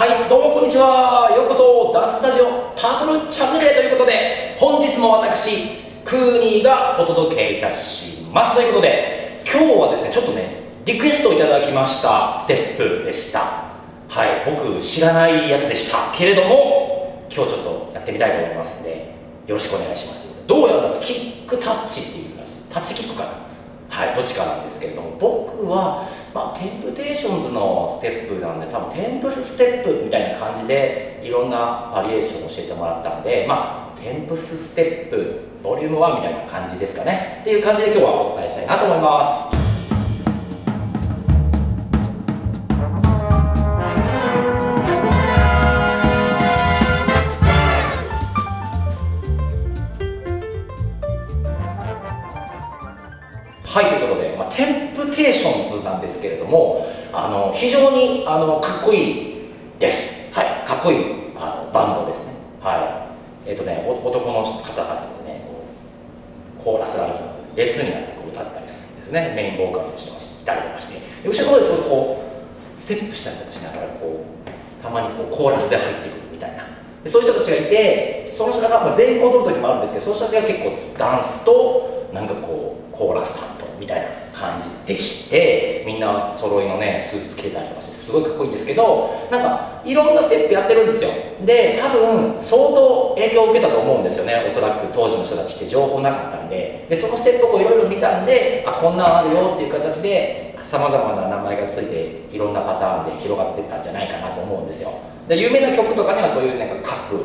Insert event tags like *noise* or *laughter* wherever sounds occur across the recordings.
はいどうもこんにちは。ようこそダンススタジオタートルチャンネルへということで本日も私クーニーがお届けいたします。ということで今日はですねちょっとねリクエストをいただきましたステップでした。はい僕知らないやつでした。けれども今日ちょっとやってみたいと思いますんでよろしくお願いします。どうやらキックタッチっていうらしい。タッチキックかな。はいどっちかなんですけれども僕は、まあ、テンプテーションズのステップなんで多分 Temps ステップみたいな感じでいろんなバリエーションを教えてもらったんでまあ Temps ステップ Volume 1みたいな感じですかね。っていう感じで今日はお伝えしたいなと思います。はいということで、まあ、テンプテーションズなんですけれどもあの非常にあのかっこいいです。はいかっこいいあのバンドですね。はい。えっ、ー、とね男の方々でねコーラスラインが列になってこう歌ったりするんですよね。メインボーカルとしていたりとかして。で後ろの方でちょっとこうステップしたりとかしながらこうたまにこうコーラスで入ってくるみたいな。でそういう人たちがいてその人が、まあ、全員踊る時もあるんですけどその人たちが結構ダンスとなんかこうコーラス担当みたいな感じでしてみんな揃いのねスーツ着てたりとかしてすごいかっこいいんですけどなんかいろんなステップやってるんですよ。で多分相当影響を受けたと思うんですよね。おそらく当時の人たちって情報なかったんで。でそのステップをいろいろ見たんであこんなんあるよっていう形でさまざまな名前がついていろんなパターンで広がっていったんじゃないかなと思うんですよ。で有名な曲とかにはそういうなんか各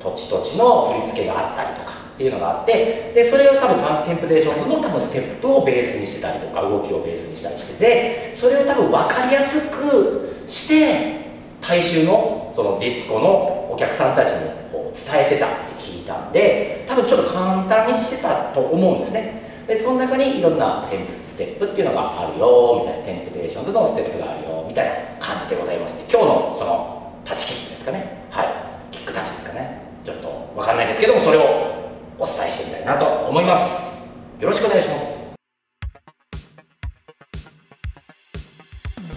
土地土地の振り付けがあったりとかっていうのがあってでそれを多分テンプテーションズの多分ステップをベースにしてたりとか動きをベースにしたりしててそれを多分分かりやすくして大衆のそのディスコのお客さんたちにこう伝えてたって聞いたんで多分ちょっと簡単にしてたと思うんですね。でその中にいろんなテンプステップっていうのがあるよみたいなテンプテーションズのステップがあるよみたいな感じでございまして今日のそのタッチキックですかね。はい。キックタッチですかね。ちょっと分かんないですけどもそれをお伝えしてみたいなと思います。よろしくお願いします。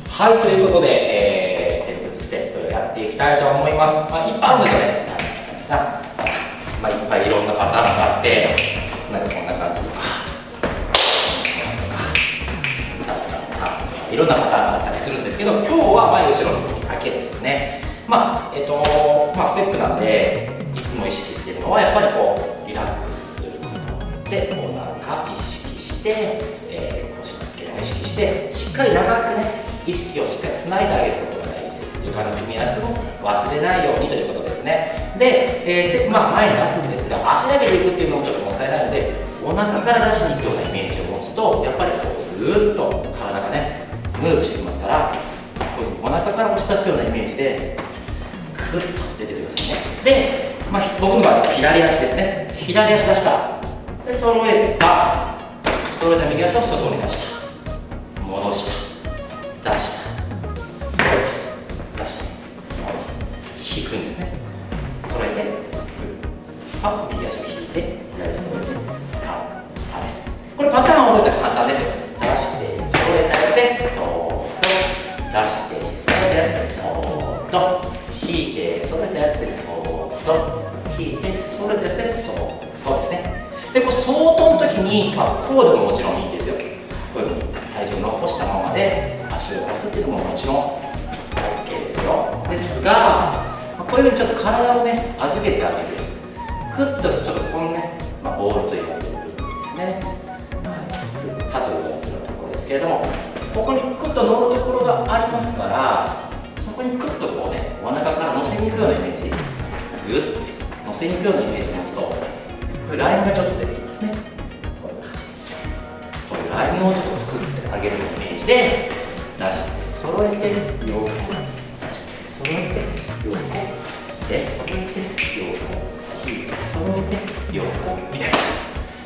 はいということで、えー、テンプスステップやっていきたいと思います、まあ、いっぱいあるんですよねまあ、いっぱいいろんなパターンがあってなんかこんな感じとかいろんなパターンがあったりするんですけど今日は前後ろの時だけですね。まあえっ、ー、とまあステップなんでいつも意識してるのはやっぱりこうことでお腹意識して、えー、腰の付け根を意識してしっかり長くね意識をしっかりつないであげることが大事です。床の踏み圧も忘れないようにということですね。で、えー、ステップ、まあ、前に出すんですが足だけでいくっていうのもちょっともったいないのでお腹から出しに行くようなイメージを持つとやっぱりこうぐーっと体がねムーブしてきますからこういうお腹から押し出すようなイメージでクッと出ててくださいね。で、まあ、僕の場合は左足ですね。左足出したで揃えた。揃えた右足を外に出した。戻した。出した。揃えた出した。戻す。引くんですね。揃えて。あ右足を引いて。左足揃えて。たたです。これパターンを覚えたら簡単ですよ。出して揃えたやつでそーっと出して。に、まあ、こうでももちろんいいんですよ。こういうふうに体重を残したままで足を出すっていうのももちろん OK ですよ。ですが、まあ、こういうふうにちょっと体をね預けてあげる。クッとちょっとこのね、まあ、ボールと言われる部分ですね、はい、クッタと言われてるところですけれどもここにクッと乗るところがありますからそこにクッとこうねお腹から乗せに行くようなイメージ。グッ線に行くようなイメージを持つとラインがちょっと出てこういうラインをちょっと作ってあげるイメージで出して揃えて横出して揃えて横で揃えて横引いて揃えて横みたいな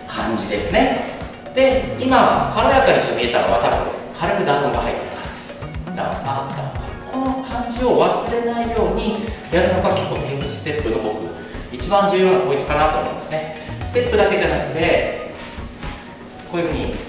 感じですね。で今軽やかにして見えたのは多分軽くダウンが入ってるからです。ダウンアッダウンこの感じを忘れないようにやるのが結構テンステップの僕一番重要なポイントかなと思いますね。ステップだけじゃなくてこういうふうに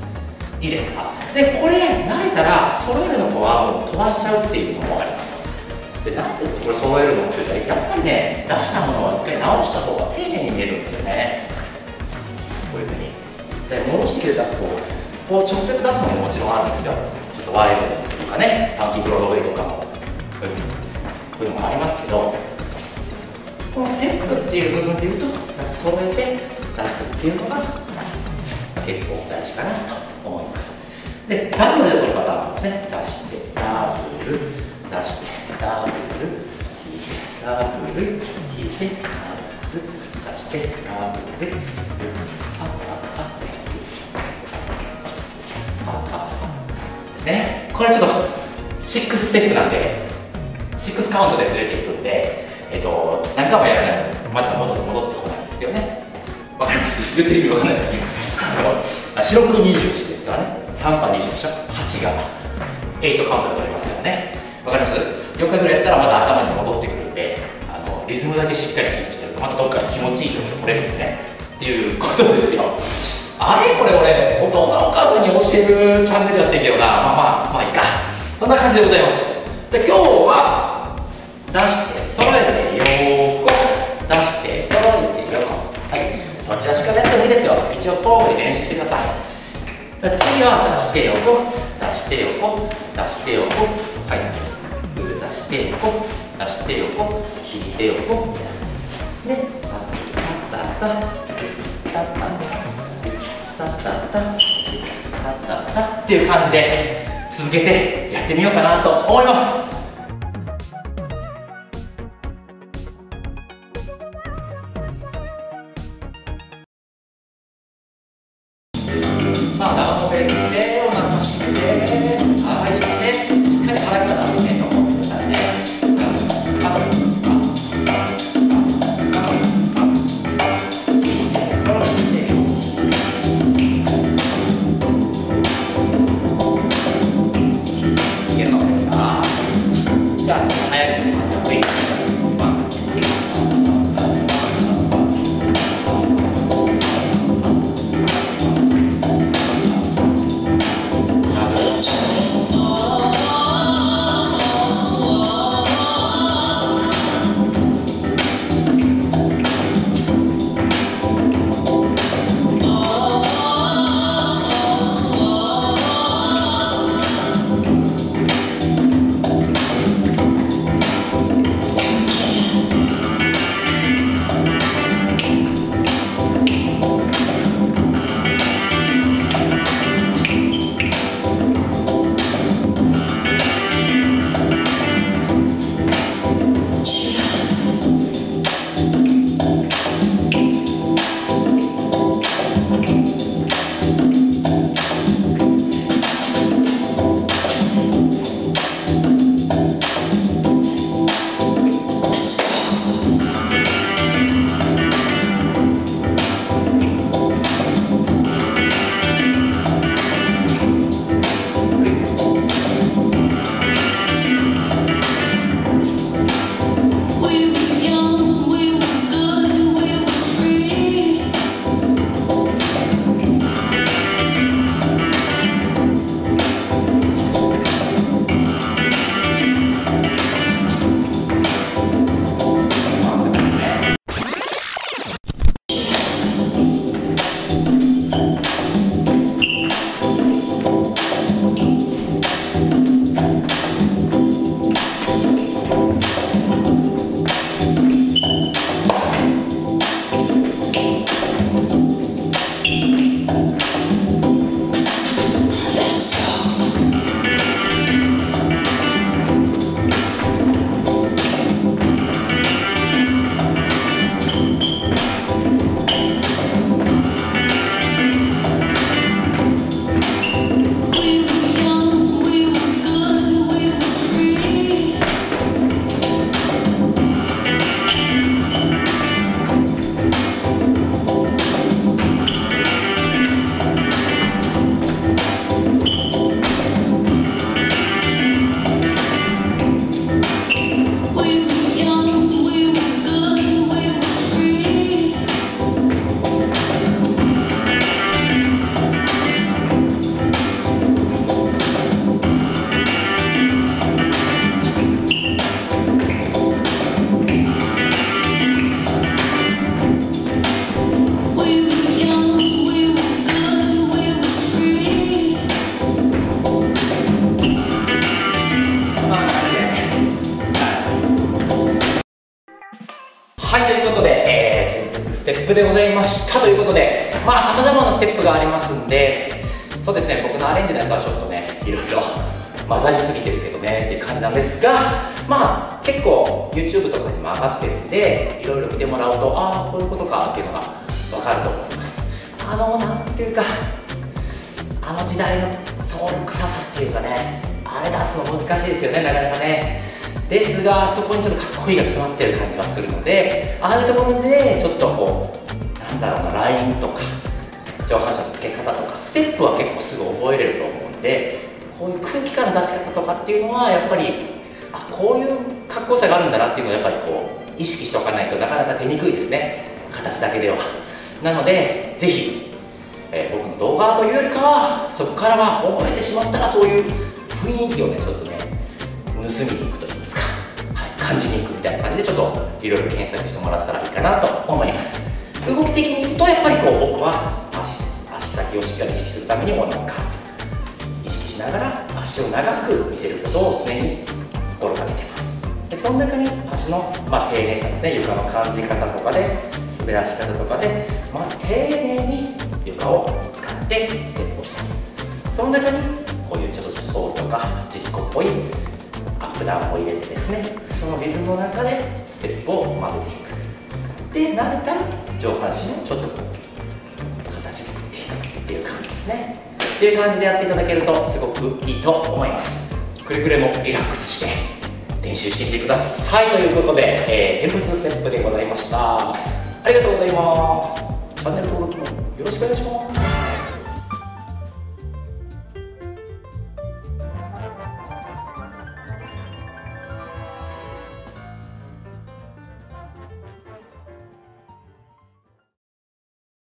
いいですか？でこれ慣れたら揃えるのとはもう飛ばしちゃうっていうのもあります。でなんでこれ揃えるのって言ったらやっぱりね出したものを一回直した方が丁寧に見えるんですよね。こういうふうに。で戻して出すとこう直接出すのももちろんあるんですよ。ちょっとワイルドとかねファンキーブロードウェイとか。もこういうのもありますけどこのステップっていう部分で言うと揃えて出すっていうのが結構大事かなと。思います。でダブルで取るパターンもですね出してダブル出してダブル引いてダブル引いてダブル出してダブルパパパパパパですねこれちょっと6ステップなんで6カウントでずれていくんでえっと何回もやらないとまだ戻って戻ってこないんですけどねわかります言ってる意味わかんないですかね四六二十四ですからね。3波20でしょ8が8カウントで取りますからね。わかります？4回ぐらいやったらまだ頭に戻ってくるんであのリズムだけしっかりキープしてるとまたどっか気持ちいい曲が取れるんでね。っていうことですよ。あれこれ俺お父さんお母さんに教えるチャンネルやってんけどな。まあまあまあいいか。そんな感じでございます。で今日は出して揃えて横出して。はいどっち出しからやってもいいですよ。一応交互に練習してください。次は出して横出して横出して横はい。出して横出して横引いて横でタッタッタッタッタッタッタッタッタッタッっていう感じで続けてやってみようかなと思います那咱 that. まあさまざまなステップがありますんでそうですね僕のアレンジのやつはちょっとねいろいろ *laughs* 混ざりすぎてるけどねっていう感じなんですがまあ結構 YouTube とかにも上がってるんでいろいろ見てもらうとああこういうことかっていうのが分かると思います。あのなんていうかあの時代のソウル臭さっていうかねあれ出すの難しいですよねなかなかね。ですがそこにちょっとかっこいいが詰まってる感じがするのでああいうところでちょっとこうだろうなラインとか上半身の付け方とかステップは結構すぐ覚えれると思うんでこういう空気感の出し方とかっていうのはやっぱりあこういうかっこよさがあるんだなっていうのをやっぱりこう意識しておかないとなかなか出にくいですね。形だけでは。なのでぜひ、えー、僕の動画というよりかはそこからは覚えてしまったらそういう雰囲気をねちょっとね盗みに行くと言いますか、はい、感じに行くみたいな感じでちょっといろいろ検索してもらったらいいかなと思います。動き的に言うとやっぱりこう僕は足足先をしっかり意識するためにもなんか意識しながら足を長く見せることを常に心がけてます。でその中に足の、まあ、丁寧さですね床の感じ方とかで滑らし方とかでまず丁寧に床を使ってステップをしたりその中にこういうちょっとソールとかディスコっぽいアップダウンを入れてですねそのリズムの中でステップを混ぜていく。で慣れたら上半身をちょっとこう形作っていくっていう感じですね。っていう感じでやっていただけるとすごくいいと思います。くれぐれもリラックスして練習してみてください。ということで、えー、テンプスステップでございました。ありがとうございます。チャンネル登録もよろしくお願いします。